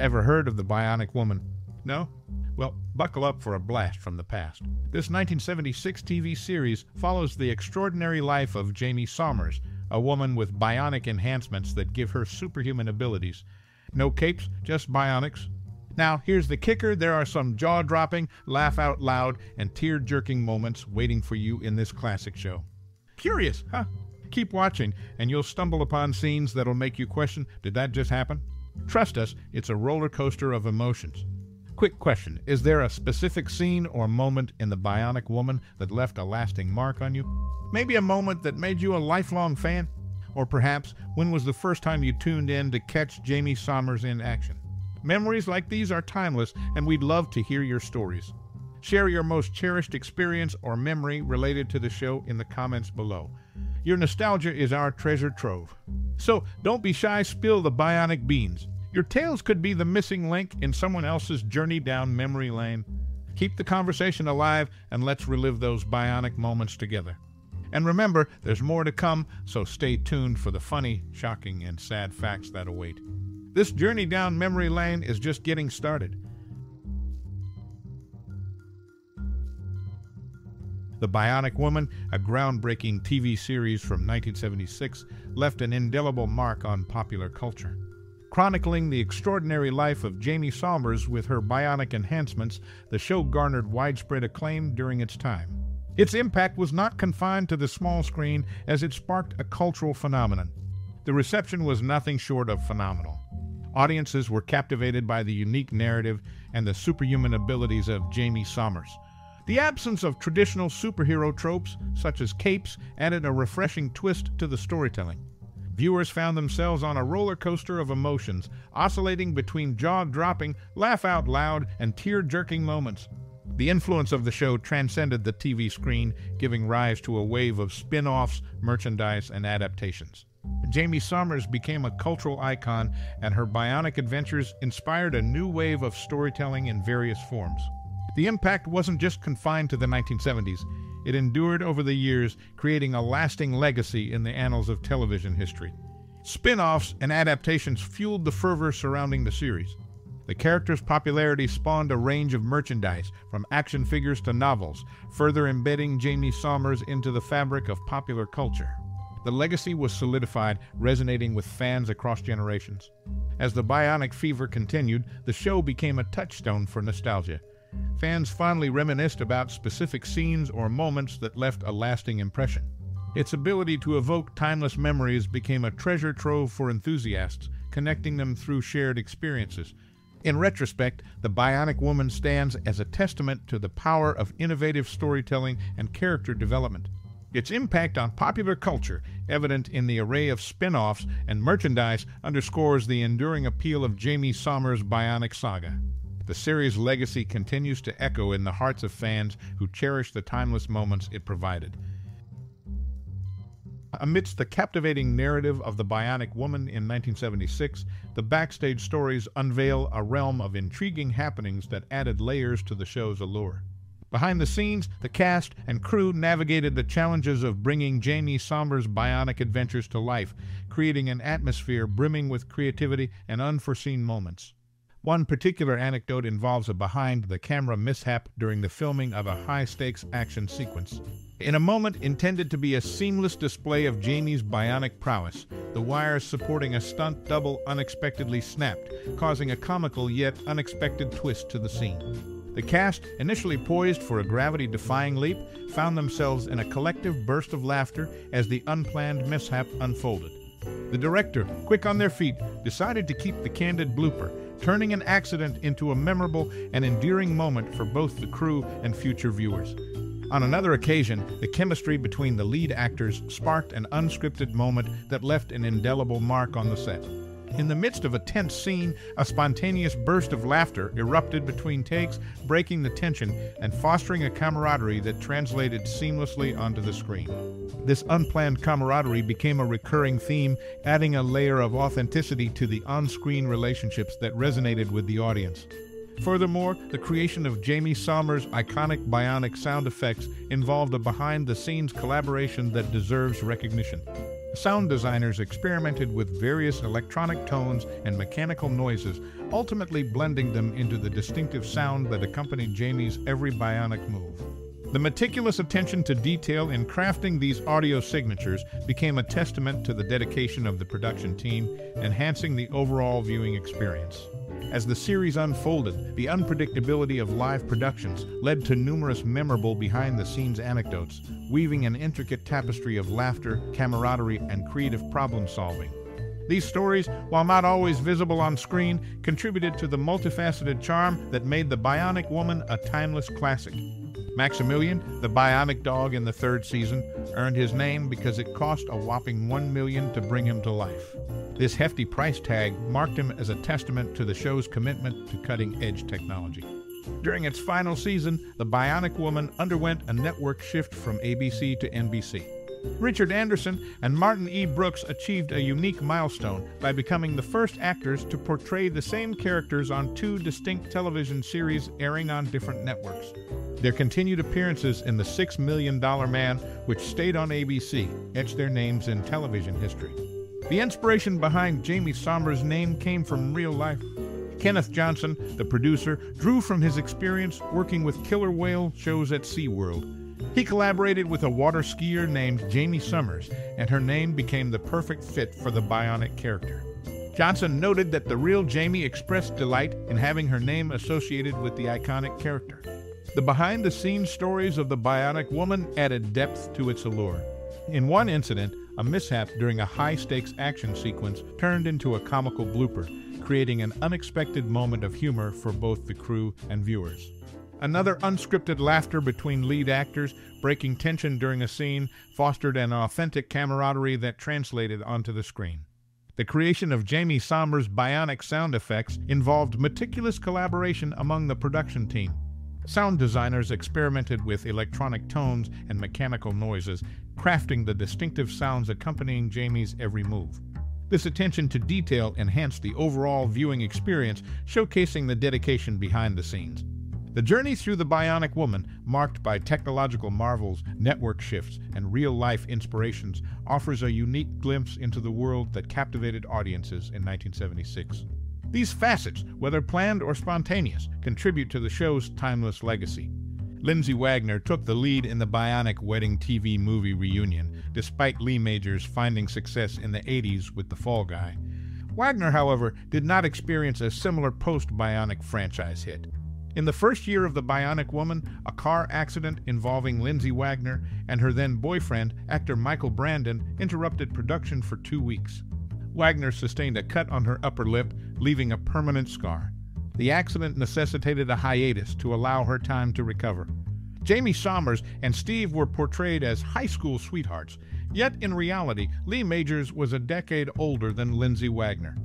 Ever heard of the Bionic Woman? No? Well, buckle up for a blast from the past. This 1976 TV series follows the extraordinary life of Jaime Sommers, a woman with bionic enhancements that give her superhuman abilities. No capes, just bionics. Now, here's the kicker there are some jaw dropping, laugh out loud, and tear jerking moments waiting for you in this classic show. Curious, huh? Keep watching, and you'll stumble upon scenes that'll make you question did that just happen? Trust us, it's a roller coaster of emotions. Quick question Is there a specific scene or moment in The Bionic Woman that left a lasting mark on you? Maybe a moment that made you a lifelong fan? Or perhaps, when was the first time you tuned in to catch Jaime Sommers in action? Memories like these are timeless, and we'd love to hear your stories. Share your most cherished experience or memory related to the show in the comments below. Your nostalgia is our treasure trove. So don't be shy, spill the bionic beans. Your tales could be the missing link in someone else's journey down memory lane. Keep the conversation alive and let's relive those bionic moments together. And remember, there's more to come, so stay tuned for the funny, shocking, and sad facts that await. This journey down memory lane is just getting started. The Bionic Woman, a groundbreaking TV series from 1976, left an indelible mark on popular culture. Chronicling the extraordinary life of Jaime Sommers with her bionic enhancements, the show garnered widespread acclaim during its time. Its impact was not confined to the small screen as it sparked a cultural phenomenon. The reception was nothing short of phenomenal. Audiences were captivated by the unique narrative and the superhuman abilities of Jaime Sommers. The absence of traditional superhero tropes, such as capes, added a refreshing twist to the storytelling. Viewers found themselves on a roller coaster of emotions, oscillating between jaw dropping, laugh out loud, and tear jerking moments. The influence of the show transcended the TV screen, giving rise to a wave of spin offs, merchandise, and adaptations. Jaime Sommers became a cultural icon, and her bionic adventures inspired a new wave of storytelling in various forms. The impact wasn't just confined to the 1970s, it endured over the years, creating a lasting legacy in the annals of television history. Spin offs and adaptations fueled the fervor surrounding the series. The character's popularity spawned a range of merchandise, from action figures to novels, further embedding Jaime Sommers into the fabric of popular culture. The legacy was solidified, resonating with fans across generations. As the bionic fever continued, the show became a touchstone for nostalgia, Fans fondly reminisced about specific scenes or moments that left a lasting impression. Its ability to evoke timeless memories became a treasure trove for enthusiasts, connecting them through shared experiences. In retrospect, The Bionic Woman stands as a testament to the power of innovative storytelling and character development. Its impact on popular culture, evident in the array of spin offs and merchandise, underscores the enduring appeal of Jaime Sommers' Bionic Saga. The series' legacy continues to echo in the hearts of fans who cherish the timeless moments it provided. Amidst the captivating narrative of the Bionic Woman in 1976, the backstage stories unveil a realm of intriguing happenings that added layers to the show's allure. Behind the scenes, the cast and crew navigated the challenges of bringing Jaime Sommers' bionic adventures to life, creating an atmosphere brimming with creativity and unforeseen moments. One particular anecdote involves a behind the camera mishap during the filming of a high stakes action sequence. In a moment intended to be a seamless display of Jaime's bionic prowess, the wires supporting a stunt double unexpectedly snapped, causing a comical yet unexpected twist to the scene. The cast, initially poised for a gravity defying leap, found themselves in a collective burst of laughter as the unplanned mishap unfolded. The director, quick on their feet, decided to keep the candid blooper, turning an accident into a memorable and endearing moment for both the crew and future viewers. On another occasion, the chemistry between the lead actors sparked an unscripted moment that left an indelible mark on the set. In the midst of a tense scene, a spontaneous burst of laughter erupted between takes, breaking the tension and fostering a camaraderie that translated seamlessly onto the screen. This unplanned camaraderie became a recurring theme, adding a layer of authenticity to the on screen relationships that resonated with the audience. Furthermore, the creation of Jaime Sommer's iconic bionic sound effects involved a behind the scenes collaboration that deserves recognition. Sound designers experimented with various electronic tones and mechanical noises, ultimately blending them into the distinctive sound that accompanied Jaime's every bionic move. The meticulous attention to detail in crafting these audio signatures became a testament to the dedication of the production team, enhancing the overall viewing experience. As the series unfolded, the unpredictability of live productions led to numerous memorable behind the scenes anecdotes, weaving an intricate tapestry of laughter, camaraderie, and creative problem solving. These stories, while not always visible on screen, contributed to the multifaceted charm that made The Bionic Woman a timeless classic. Maximilian, the bionic dog in the third season, earned his name because it cost a whopping 1 million to bring him to life. This hefty price tag marked him as a testament to the show's commitment to cutting edge technology. During its final season, The Bionic Woman underwent a network shift from ABC to NBC. Richard Anderson and Martin E. Brooks achieved a unique milestone by becoming the first actors to portray the same characters on two distinct television series airing on different networks. Their continued appearances in The Six Million Dollar Man, which stayed on ABC, etched their names in television history. The inspiration behind Jaime Sommers' name came from real life. Kenneth Johnson, the producer, drew from his experience working with killer whale shows at SeaWorld he collaborated with a water skier named Jamie Summers, and her name became the perfect fit for the bionic character. Johnson noted that the real Jamie expressed delight in having her name associated with the iconic character. The behind the scenes stories of the bionic woman added depth to its allure. In one incident, a mishap during a high stakes action sequence turned into a comical blooper, creating an unexpected moment of humor for both the crew and viewers. Another unscripted laughter between lead actors, breaking tension during a scene, fostered an authentic camaraderie that translated onto the screen. The creation of Jaime Sommers' bionic sound effects involved meticulous collaboration among the production team. Sound designers experimented with electronic tones and mechanical noises, crafting the distinctive sounds accompanying Jaime's every move. This attention to detail enhanced the overall viewing experience, showcasing the dedication behind the scenes. The journey through the Bionic Woman, marked by technological marvels, network shifts, and real life inspirations, offers a unique glimpse into the world that captivated audiences in 1976. These facets, whether planned or spontaneous, contribute to the show's timeless legacy. Lindsay Wagner took the lead in the Bionic Wedding TV movie reunion, despite Lee Majors finding success in the 80s with The Fall Guy. Wagner, however, did not experience a similar post Bionic franchise hit. In the first year of The Bionic Woman, a car accident involving Lindsay Wagner and her then boyfriend, actor Michael Brandon, interrupted production for two weeks. Wagner sustained a cut on her upper lip, leaving a permanent scar. The accident necessitated a hiatus to allow her time to recover. Jaime Sommers and Steve were portrayed as high school sweethearts, yet in reality, Lee Majors was a decade older than Lindsay Wagner.